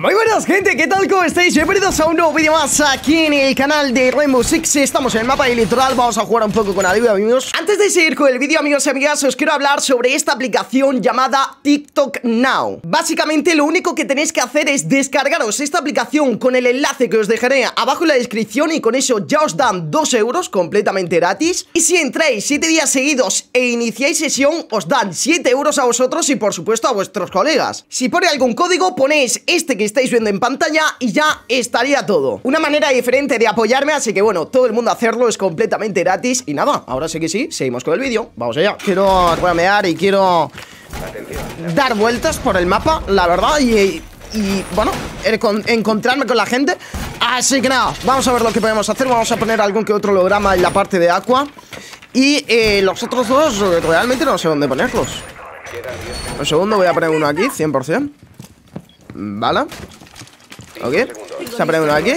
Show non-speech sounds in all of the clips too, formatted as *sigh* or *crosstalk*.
Muy buenas gente, ¿qué tal? ¿Cómo estáis? Bienvenidos a un nuevo vídeo más aquí en el canal de Rainbow Six. Estamos en el mapa del litoral, vamos a jugar un poco con Alivio amigos. Antes de seguir con el vídeo amigos y amigas Os quiero hablar sobre esta aplicación llamada TikTok Now. Básicamente lo único que tenéis que hacer es descargaros esta aplicación Con el enlace que os dejaré abajo en la descripción Y con eso ya os dan 2 euros completamente gratis. Y si entráis 7 días seguidos e iniciáis sesión Os dan 7 euros a vosotros y por supuesto a vuestros colegas. Si pone algún código ponéis este que estáis viendo en pantalla y ya estaría todo. Una manera diferente de apoyarme, así que bueno, todo el mundo hacerlo es completamente gratis. Y nada, ahora sí que sí, seguimos con el vídeo. Vamos allá. Quiero ramear y quiero dar vueltas por el mapa, la verdad, y, bueno, encontrarme con la gente. Así que nada, vamos a ver lo que podemos hacer. Vamos a poner algún que otro holograma en la parte de Aqua. Y eh, los otros dos realmente no sé dónde ponerlos. Un segundo, voy a poner uno aquí, 100%. Vale. Ok. Se ha ponido uno aquí.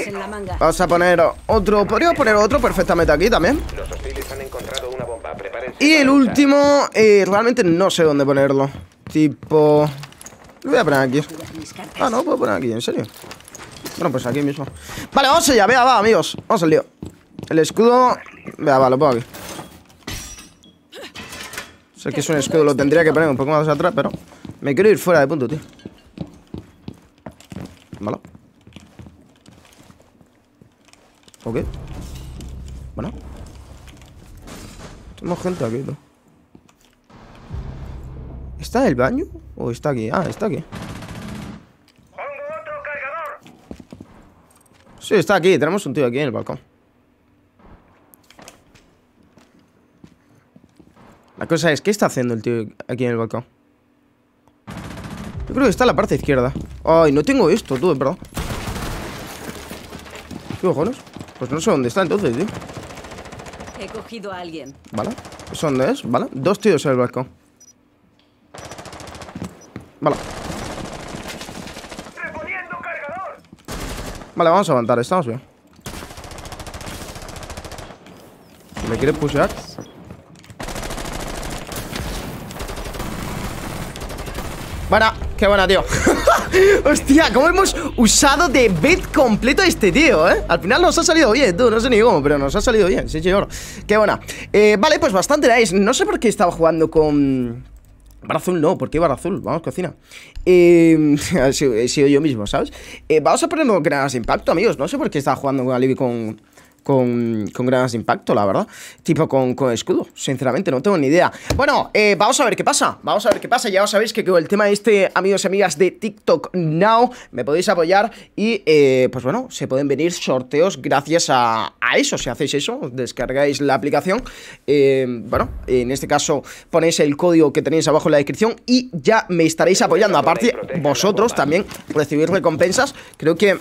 Vamos a poner otro. Podría poner otro perfectamente aquí también. Y el último, eh, realmente no sé dónde ponerlo. Tipo. Lo voy a poner aquí. Ah, no, puedo poner aquí, en serio. Bueno, pues aquí mismo. Vale, vamos allá, vea, va, amigos. Vamos al lío. El escudo. Vea, va, lo pongo aquí. Sé que es un escudo, lo tendría que poner un poco más atrás, pero. Me quiero ir fuera de punto, tío. Vale. Ok. Bueno. Tenemos gente aquí, ¿no? ¿Está en el baño? ¿O está aquí? Ah, está aquí. Sí, está aquí. Tenemos un tío aquí en el balcón. La cosa es, ¿qué está haciendo el tío aquí en el balcón? Yo creo que está en la parte izquierda. Ay, no tengo esto, tú, es verdad. ¿Qué cojones? Pues no sé dónde está entonces, tío. He cogido a alguien. Vale, ¿eso dónde es? Vale, dos tíos en el balcón Vale. Vale, vamos a aguantar, estamos bien ¿Me quiere pushear? Bueno, qué buena, tío *laughs* Hostia, cómo hemos usado de bait completo este tío, ¿eh? Al final nos ha salido bien, tú, no sé ni cómo Pero nos ha salido bien, sí, señor Qué buena eh, Vale, pues bastante nice No sé por qué estaba jugando con... Bar azul no, ¿por qué bar azul? Vamos, cocina eh, *laughs* he, sido, yo mismo, ¿sabes? Eh, vamos a ponernos granadas de impacto, amigos No sé por qué estaba jugando con Alibi con con, con granas de impacto, la verdad. Tipo con, con escudo, sinceramente, no tengo ni idea. Bueno, eh, vamos a ver qué pasa. Vamos a ver qué pasa. Ya os sabéis que con el tema este, amigos y amigas de TikTok Now, me podéis apoyar y, eh, pues bueno, se pueden venir sorteos gracias a, a, eso. Si hacéis eso, descargáis la aplicación. Eh, bueno, en este caso ponéis el código que tenéis abajo en la descripción y ya me estaréis apoyando. Aparte, vosotros también recibir recompensas. Creo que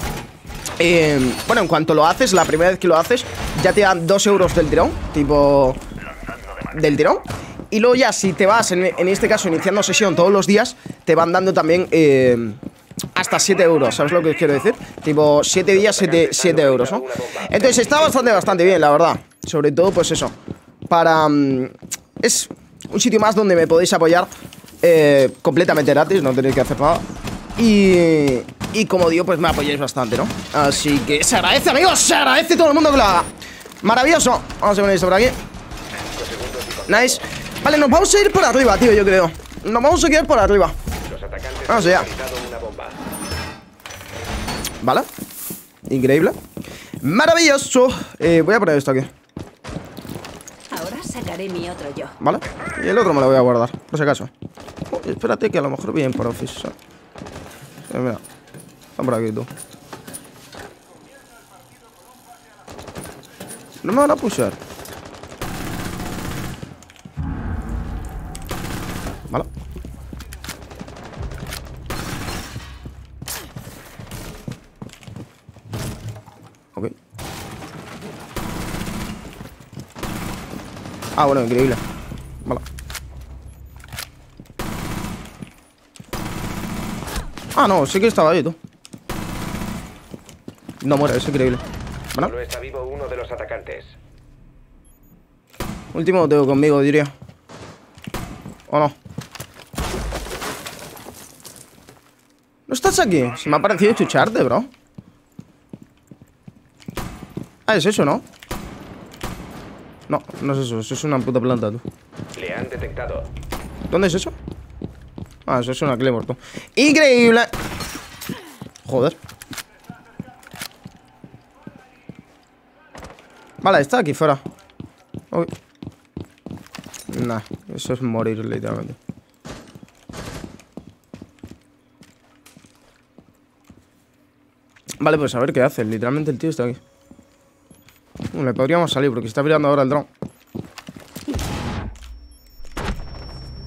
eh, bueno, en cuanto lo haces, la primera vez que lo haces Ya te dan 2 euros del tirón Tipo... Del tirón Y luego ya, si te vas, en, este caso, iniciando sesión todos los días Te van dando también... Eh, hasta 7 euros, ¿sabes lo que quiero decir? Tipo, 7 días, 7, 7 euros, ¿no? Entonces está bastante, bastante bien, la verdad Sobre todo, pues eso Para... Um, es un sitio más donde me podéis apoyar eh, Completamente gratis, no tenéis que hacer nada Y... Y como digo, pues me apoyáis bastante, ¿no? Así que se agradece, amigos, se agradece todo el mundo que lo haga. Maravilloso. Vamos a poner esto por aquí. Nice. Vale, nos vamos a ir por arriba, tío, yo creo. Nos vamos a quedar por arriba. Vamos allá. Vale. Increíble. Maravilloso. Eh, Voy a poner esto aquí. Ahora sacaré mi otro yo. Vale. Y el otro me lo voy a guardar, por si acaso. Espérate que a lo mejor vienen por office. Eh, Mira Están por aquí, tú. No me van a pushar. Vale. Ok. Ah, bueno, increíble. Vale. Ah, no, sí que estaba ahí, tú. No muere, es increíble. Bueno. Solo está vivo uno de los atacantes. Último tengo conmigo, diría. ¿O no? ¿No estás aquí? Se me ha parecido escucharte, bro. Ah, es eso, ¿no? No, no es eso. Eso es una puta planta, tú. Le han detectado. ¿Dónde es eso? Ah, eso es una Claymore, tú. ¡Increíble! Joder. Vale, está aquí fuera. Uy. Nah, eso es morir, literalmente. Vale, pues a ver qué hace. Literalmente el tío está aquí. Le podríamos salir porque está mirando ahora el dron.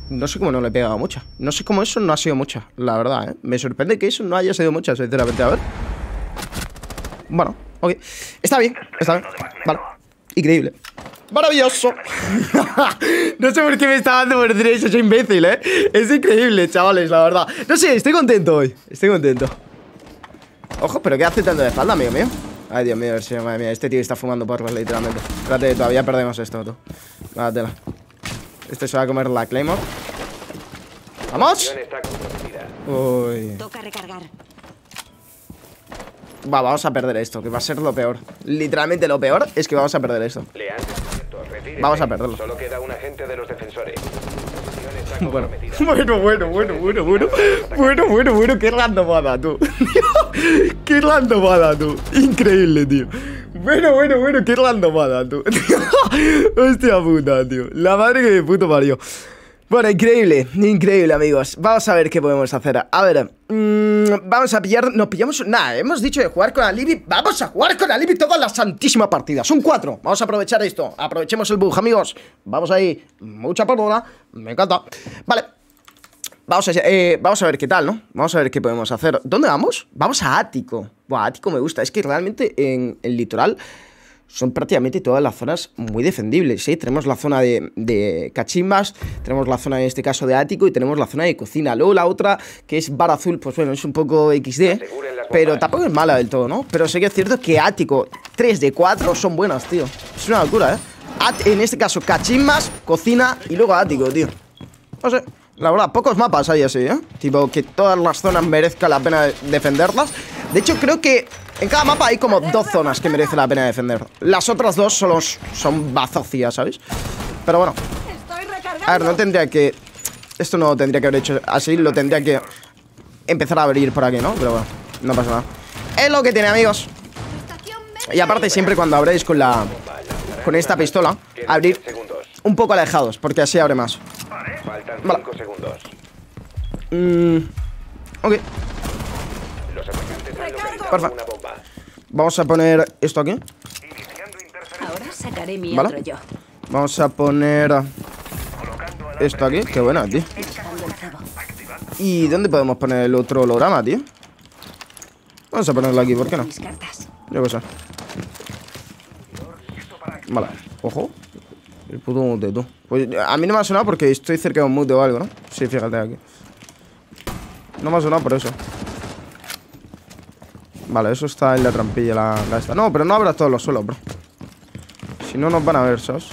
No sé cómo no le he pegado mucha. No sé cómo eso no ha sido mucha, la verdad, ¿eh? Me sorprende que eso no haya sido mucha, sinceramente. A ver. Bueno, ok. Está bien, está bien. Vale. Increíble. ¡Maravilloso! *laughs* no sé por qué me está dando por decir eso, soy imbécil, ¿eh? Es increíble, chavales, la verdad. No sé, estoy contento hoy. Estoy contento. Ojo, pero ¿qué hace tanto de espalda, amigo mío? Ay, Dios mío, sí, madre mía. Este tío está fumando porros, literalmente. Espérate, todavía perdemos esto, tú. Vádatela. Este se va a comer la Claymore. ¡Vamos! Uy. Toca recargar. Va, vamos a perder esto, que va a ser lo peor. Literalmente lo peor es que vamos a perder esto. Vamos a perderlo. Solo queda un agente de los defensores. *laughs* Bueno, bueno, bueno, bueno, bueno, bueno. Bueno, bueno, bueno, qué randomada, tú. *laughs* qué randomada, tú. Increíble, tío. Bueno, bueno, bueno, qué randomada, tú. *laughs* Hostia puta, tío. La madre que me puto parió. Bueno, increíble, increíble, amigos. Vamos a ver qué podemos hacer. A ver, mm, vamos a pillar. Nos pillamos. Nada, hemos dicho de jugar con Alibi. Vamos a jugar con Alibi toda la santísima partida. Son cuatro. Vamos a aprovechar esto. Aprovechemos el bug, amigos. Vamos ahí. Mucha pólvora. Me encanta. Vale. Vamos a, eh, vamos a ver qué tal, ¿no? Vamos a ver qué podemos hacer. ¿Dónde vamos? Vamos a Ático. Buah, Ático me gusta. Es que realmente en el litoral son prácticamente todas las zonas muy defendibles, ¿sí? Tenemos la zona de, de cachimbas, tenemos la zona en este caso de ático y tenemos la zona de cocina. Luego la otra, que es bar azul, pues bueno, es un poco XD, pero tampoco es mala del todo, ¿no? Pero sí que es cierto que ático, 3 de 4 son buenas, tío. Es una locura, ¿eh? At- en este caso, cachimbas, cocina y luego ático, tío. No sé, la verdad, pocos mapas hay así, ¿eh? Tipo, que todas las zonas merezca la pena defenderlas. De hecho, creo que en cada mapa hay como dos zonas que merece la pena defender. Las otras dos solo son bazocias, ¿sabes? Pero bueno, a ver, no tendría que... Esto no tendría que haber hecho así, lo tendría que empezar a abrir por aquí, ¿no? Pero bueno, no pasa nada. Es lo que tiene, amigos. Y aparte, siempre cuando abréis con la... Con esta pistola, abrir 10 segundos. un poco alejados, porque así abre más. Faltan Vale. 5 segundos. Mm, ok, Los atacantes han localizado Porfa. vamos a poner esto aquí. Ahora sacaré mi ¿Vale? otro yo. Vamos a poner esto aquí. Qué buena, tío. ¿Y dónde podemos poner el otro holograma, tío? Vamos a ponerlo aquí, ¿por qué no? Yo qué sé. Vale, ojo. El puto mute, tú. Pues a mí no me ha sonado porque estoy cerca de un mute o algo, ¿no? Sí, fíjate aquí. No me ha sonado por eso. Vale, eso está en la trampilla, la, la esta. No, pero no abras todos los suelos, bro. Si no, nos van a ver, ¿sabes?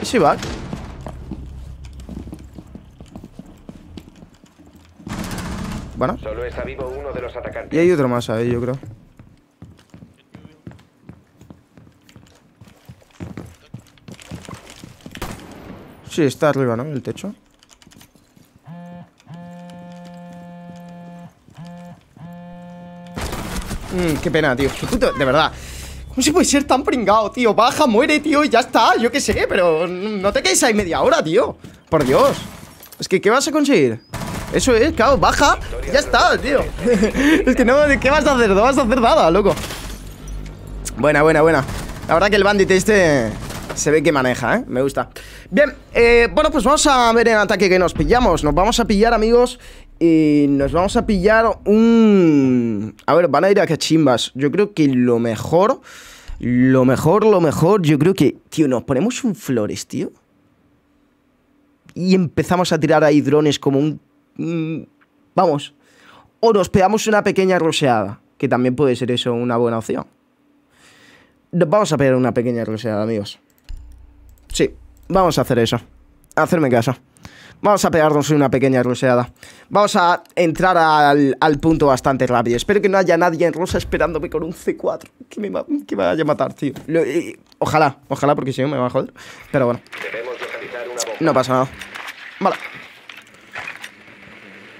¿Y si va? Bueno, Solo está vivo uno de los atacantes. y hay otro más ahí, yo creo. Sí, está arriba, ¿no? El techo. Mm, qué pena, tío. De verdad. ¿Cómo se puede ser tan pringado, tío? Baja, muere, tío, y ya está. Yo qué sé, pero no te quedes ahí media hora, tío. Por Dios. Es que, ¿qué vas a conseguir? Eso es, claro, baja. Ya está, tío. *laughs* es que no, ¿qué vas a hacer? No vas a hacer nada, loco. Buena, buena, buena. La verdad que el bandit este se ve que maneja, ¿eh? Me gusta. Bien, eh, bueno, pues vamos a ver en ataque que nos pillamos. Nos vamos a pillar, amigos, y nos vamos a pillar un... A ver, van a ir a cachimbas. Yo creo que lo mejor, lo mejor, lo mejor, yo creo que... Tío, nos ponemos un flores, tío. Y empezamos a tirar ahí drones como un... mm, vamos. O nos pegamos una pequeña roseada, que también puede ser eso una buena opción. Nos vamos a pegar una pequeña roseada, amigos. Vamos a hacer eso. Hacerme caso. Vamos a pegarnos una pequeña ruseada. Vamos a entrar al, al punto bastante rápido. Espero que no haya nadie en rosa esperándome con un C4. Que me, que me vaya a matar, tío. Eh, ojalá, ojalá, porque si no me va a joder. Pero bueno, no pasa nada. Vale.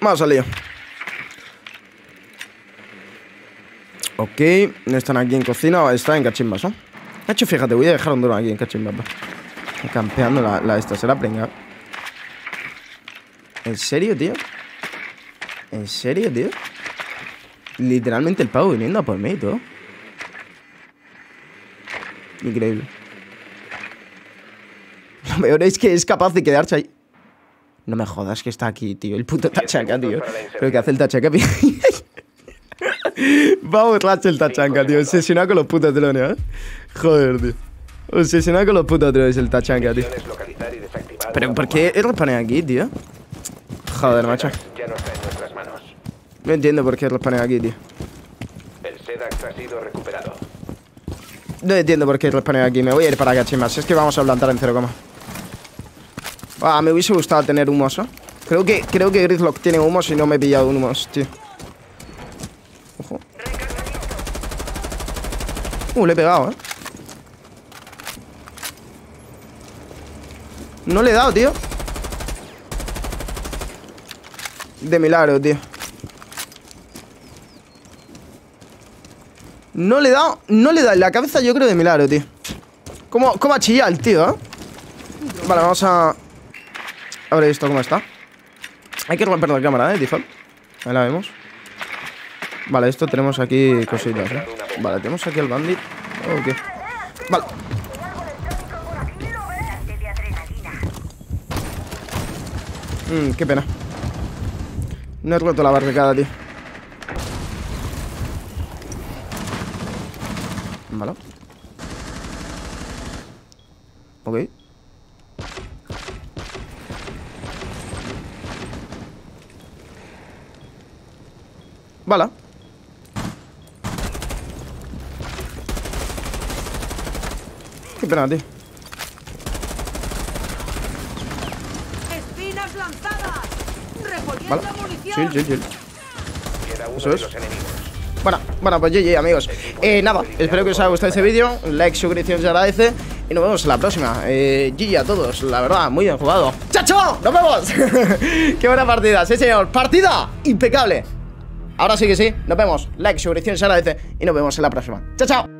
Vamos al lío. Ok, no están aquí en cocina, están en cachimbas, ¿no? De hecho, fíjate, voy a dejar un dron aquí en cachimbas. Campeando la, la esta, será pringada. ¿En serio, tío? ¿En serio, tío? Literalmente el pavo viniendo a por mí, todo. Increíble. Lo peor es que es capaz de quedarse ahí. No me jodas que está aquí, tío. El puto tachanca, tío. Pero que hace el tachanca. *laughs* Va borracho el tachanca, tío. Obsesionado con los putos drones, ¿eh? Joder, tío. Obsesionado con los putos drones el tachanca, tío. Pero ¿por qué respawn aquí, tío? Joder, macho. Ya no está en nuestras manos. No entiendo por qué respawn aquí, tío. El Sedax ha sido recuperado. No entiendo por qué respawn aquí. Me voy a ir para cachimbas. Es que vamos a plantar en cero coma. Ah, me hubiese gustado tener humos, ¿eh? Creo que, creo que Gridlock tiene humos y no me he pillado un humos, tío. Ojo. Uh, le he pegado, ¿eh? No le he dado, tío. De milagro, tío. No le he dado, no le he dado en la cabeza, yo creo de milagro, tío. ¿Cómo, ha chillado el tío, eh? Vale, vamos a... A ver esto cómo está. Hay que romper la cámara, eh, default. Ahí la vemos. Vale, esto tenemos aquí cositas, eh. Vale, tenemos aquí el bandit. Ok. Vale. Mmm, qué pena. No he roto la barricada, tío. Vale. Ok. Vale. Qué pena, tío. Vale. chill. Queda uno Eso es. Bueno, bueno, pues GG, amigos. Eh, nada, espero que os haya gustado este vídeo. Like, suscripción se agradece. Y nos vemos en la próxima. Eh, GG a todos, la verdad, muy bien jugado. ¡Chacho! ¡Nos vemos! *laughs* ¡Qué buena partida! Sí, señor. ¡Partida! ¡Impecable! Ahora sí que sí, nos vemos. Like, suscripción se agradece. Y nos vemos en la próxima. ¡Chao, chao!